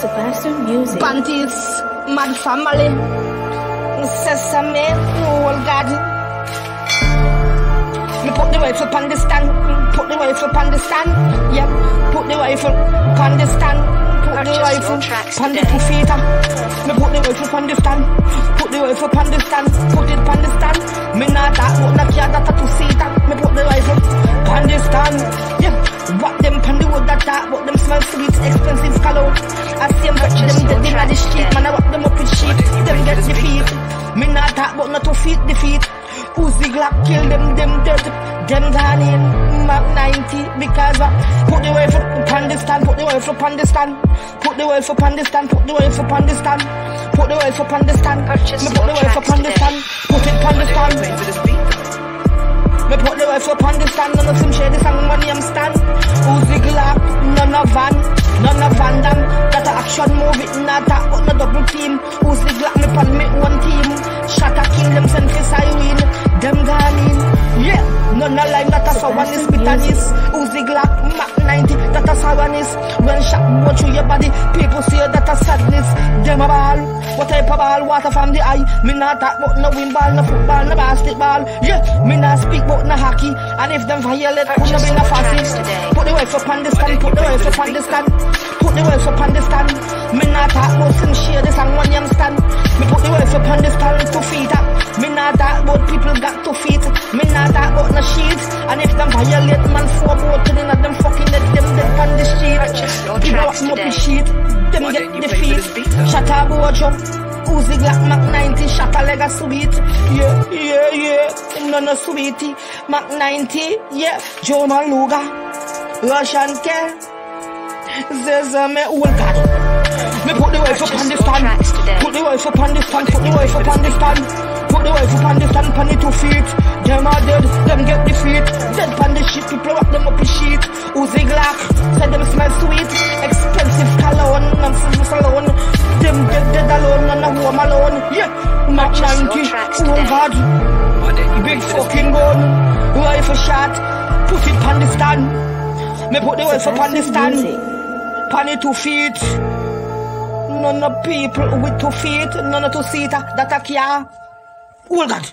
Superstar Music. Bantisz, mad family. Sesame, oh God. Me put the wife up on the stand, put the wife up on the stand, yep, put the wife up on the stand, put the Purchase wife up on the today. profita. Me put the wife up on the stand, put the wife up on the stand, put it on the stand. Me not that, but not care that to see that. Me put the wife up on the stand, yeah. What them pan the wood that that, but them smell sweet, expensive cologne. I see them, but them dead your in the street, man. I walk them up with sheep, them get defeat. Me not talk but not to feet defeat. Uzi Glock kill them, them dead. Them gone in Mac 90 because I put the wife up on the stand, put the wife up on the stand, put the wife up on the stand, put the wife up on the stand, put the wife up on the stand. Me put the wife up on the stand, put it on the stand. Me put the wife up on the stand, none of some shady song stand. That but no double team. Uzi Glock me pan me one team. Shot a them send for siren, them gone in. Yeah, none of line that is bitterness. Uzi Glock, Mac 90, that. When shot go through your body, people that sadness. Them a ball, what type of ball? Water from the eye. Me not talk but no win ball, no football, no basketball. Yeah, me not speak but no hockey. And if them violate, put the wife up on the stand, put the wife up on the stand. Put the wife up on the stand. Me not talk some share this and one yam stand. Me put the wife up on the stand to feet up. Me not talk but people got to feet. Me not talk but no sheets. And if them violate, man, four boat in them fucking let them dead on the street. People tracks up the sheet. Them Why get didn't you the play feet. for this beat, though? Shut up, watch up. Uzi Glock Mac 90, shot a leg sweet. Yeah, yeah, yeah. No, no, sweetie. Mac 90, yeah. Joe Maluga. Russian care. Zezame, oh God. Me put the wife up on the stand. Put the wife up on the stand. Put the wife up on the stand. Put the wife up on the stand. Pan the two feet. Them are dead. Them get the feet. Dead pan the shit. People wrap them up in sheet. Uzi Glock. Said them smell sweet. Expensive cologne. I'm serious alone. Them dead dead alone. None of home alone. Yeah. Mac Purchase your 90. tracks Oh. God. Big fucking gun. Rifle shot. Put it on the stand. Me put the wife up on the stand. Music. Pan it two feet. None of people with two feet. None of two seater. That a car. Oh God.